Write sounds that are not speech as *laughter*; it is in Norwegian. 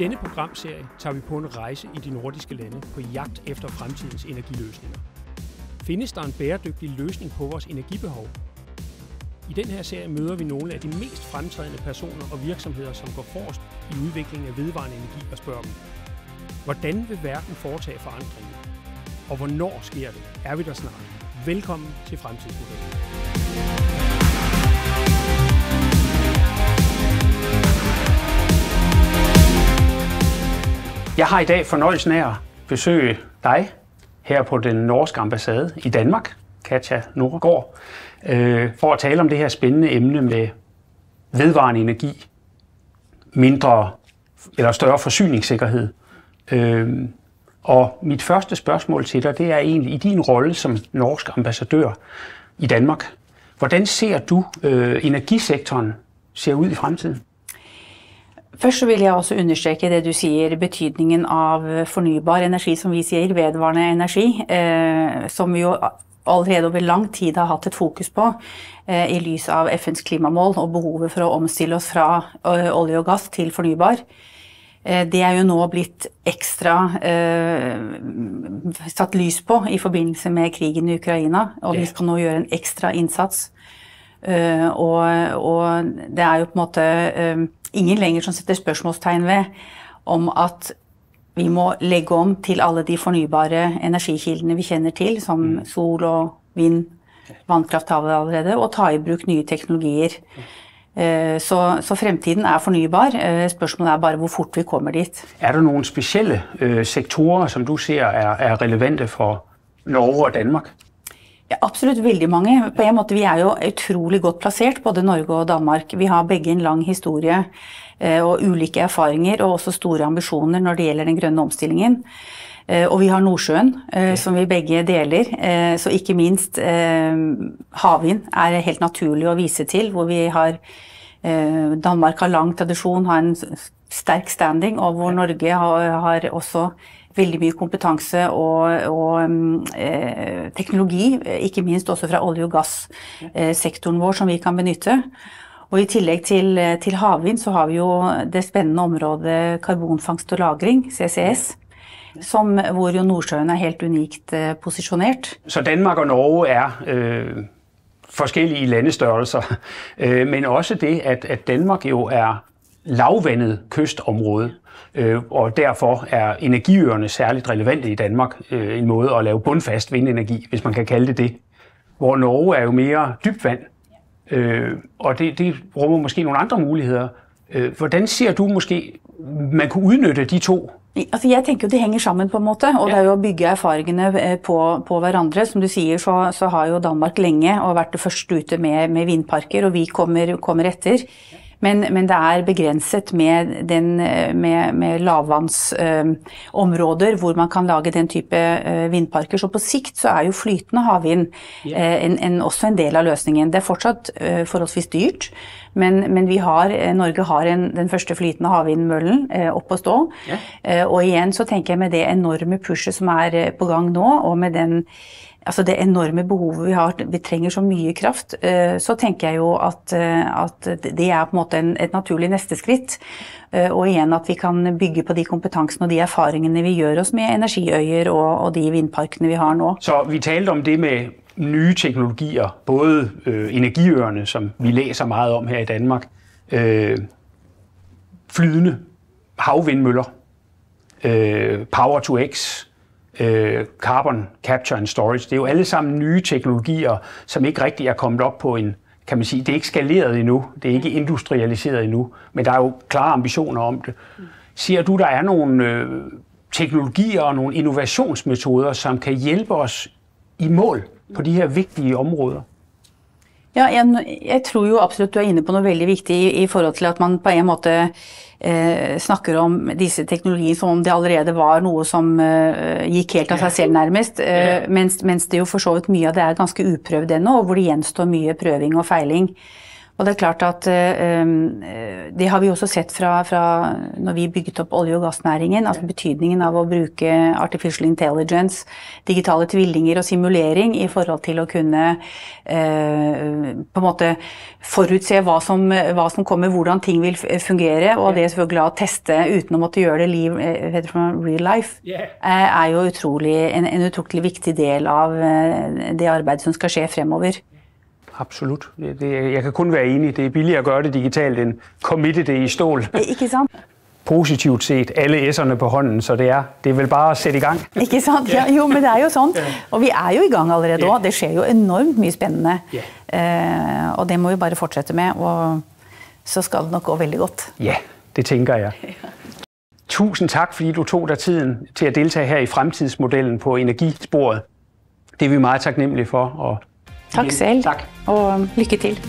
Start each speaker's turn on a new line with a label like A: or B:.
A: denne programserie tager vi på en rejse i de nordiske lande på jagt efter fremtidens energiløsninger. Findes der en bæredygtig løsning på vores energibehov? I den her serie møder vi nogle af de mest fremtrædende personer og virksomheder, som går forrest i udviklingen af vedvarende energi og spørger dem, hvordan vil verden foretage forandringen? Og hvornår sker det? Er vi der snart? Velkommen til Fremtidsmodellen. Jeg har i dag fornøjelsen af at besøge dig her på den norske ambassade i Danmark, Katja Nordgaard, øh, for at tale om det her spændende emne med vedvarende energi, mindre eller større forsyningssikkerhed. Øh, og mit første spørgsmål til dig, det er egentlig i din rolle som norsk ambassadør i Danmark. Hvordan ser du øh, energisektoren ser ud i fremtiden?
B: Først vil jeg også understreke det du sier, betydningen av fornybar energi, som vi sier, vedvarende energi, eh, som vi jo allerede over lang tid har hatt et fokus på eh, i lys av FNs klimamål og behovet for å omstille oss fra eh, olje og gass til fornybar. Eh, det er jo nå blitt ekstra eh, satt lys på i forbindelse med krigen i Ukraina, og vi skal nå gjøre en ekstra innsats. Eh, og, og, det er jo på en måte eh, ingen lenger som setter spørsmålstegn ved om at vi må legge om til alle de fornybare energikildene vi kjenner til, som sol og vind, vannkraft har vi allerede, og ta i bruk nye teknologier. Eh, Så, så fremtiden er fornybar. Eh, Spørsmålet er bare hvor fort vi kommer dit.
A: Er det noen specielle øh, sektorer, som du ser er, er relevante for Norge og Danmark?
B: Ja, absolutt veldig mange. På en måte, Vi er jo utrolig godt plassert, både Norge og Danmark. Vi har begge en lang historie eh, og ulike erfaringer og også store ambisjoner når det gjelder den grønne omstillingen. Eh, Og vi har Nordsjøen, eh, som vi begge deler. Så ikke minst havvind er helt naturlig å vise til, hvor vi har Danmark har lang tradisjon, har en sterk standing, og hvor Norge har, har også veldig mye kompetanse og, og mm, eh, teknologi, ikke minst også fra olje- og gassektoren vår, som vi kan benytte. Og I tillegg til, til havvind så har vi jo det spennende området karbonfangst og -lagring, CCS, som, hvor jo Nordsjøen er helt unikt eh, posisjonert.
A: Så Danmark og Norge er øh, forskellige landestørrelser, øh, men også det, at, at Danmark jo er lavvandet kystområde, øh, og derfor er energiøerne særligt relevante i Danmark. Øh, en måde at lave bundfast vindenergi, hvis man kan kalde det det. Hvor Norge er jo mere dybt vand, øh, og det, det rummer måske nogle andre muligheder. Hvordan ser du måske, man kunne udnytte de to
B: Altså jeg tenker jo De henger sammen, på en måte, og det er jo å bygge erfaringene på, på hverandre. Som du sier, så, så har jo Danmark lenge og vært det første ute med, med vindparker, og vi kommer, kommer etter. Men, men det er begrenset med, den, eh, med, med lavvannsområder hvor man kan lage den type eh, vindparker. Så på sikt så er jo flytende havvind eh, en, en, også en del av løsningen. Det er fortsatt eh, forholdsvis dyrt, men, men vi har, eh, Norge har en, den første flytende havvindmøllen eh, opp å stå. Eh, og igjen så tenker jeg med det enorme pushet som er på gang nå, og med den altså det enorme behovet vi har, vi trenger så mye kraft, så tenker jeg jo at, at det er på en måte en, et naturlig neste skritt. Eh, Og igjen at vi kan bygge på de kompetansene og de erfaringene vi gjør oss med energiøyer og, og de vindparkene vi har nå.
A: Så vi talte om det med nye teknologier, både øh, energiøerne, som vi læser meget om her i Danmark, øh, flydende havvindmøller, øh, Power to X, øh, Carbon Capture and Storage. Det er jo alle sammen nye teknologier, som ikke rigtig er kommet op på en, kan man sige, det er ikke skaleret endnu, det er ikke industrialiseret endnu, men der er jo klare ambitioner om det. Ser du, der er nogle øh, teknologier og nogle innovationsmetoder, som kan hjælpe os i mål på de her vigtige områder?
B: Ja, jeg, jeg tror jo absolutt du er inne på noe veldig viktig i, i forhold til at man på en måte eh, snakker om disse teknologiene som om det allerede var noe som eh, gikk helt av seg selv, nærmest. Eh, mens, mens det jo for så vidt mye av det er ganske uprøvd ennå, og hvor det gjenstår mye prøving og feiling. Og det er klart at eh, Det har vi også sett fra, fra når vi bygget opp olje- og gassnæringen. altså Betydningen av å bruke artificial intelligence, digitale tvillinger og simulering i forhold til å kunne eh, på en måte forutse hva som, hva som, kommer, hvordan ting vil fungere. Og det selvfølgelig å teste uten å måtte gjøre det liv, eh, real life, er jo utrolig, en, en utrolig viktig del av det arbeidet som skal skje fremover.
A: Absolut. Det, det, jeg kan kun være enig. Det er billigere å gjøre det digitalt enn committe det i stål.
B: Ikke sant? *laughs*
A: Positivt sett, alle s-erne på hånden, så det er, det er vel bare å sette i gang. *laughs*
B: Ikke sant? Ja, jo, men det er jo sånn. Og vi er jo i gang allerede òg. Det skjer jo enormt mye spennende. Eh, og det må vi bare fortsette med. Og så skal det nok gå veldig godt.
A: Ja, det tenker jeg. *laughs* Tusen takk fordi du tok deg tiden til å delta her i fremtidsmodellen på energisporet. Det er vi meget takknemlige for.
B: Takk selv, Takk. og lykke til.